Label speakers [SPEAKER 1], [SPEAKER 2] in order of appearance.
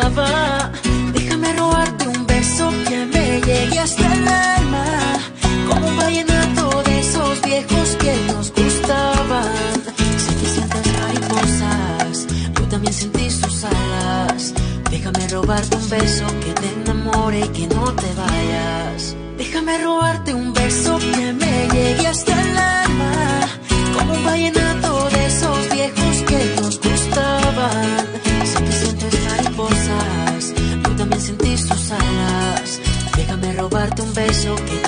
[SPEAKER 1] gustaba. Déjame robarte un beso que me llegue hasta el alma. Como un vallenato de esos viejos que nos gustaban. Si te sientes mariposas, yo también sentí sus alas. Déjame robarte un beso que te enamore y que no te vayas. Déjame robarte un beso que me llegue hasta el alma. Como un vallenato alas. Déjame robarte un beso que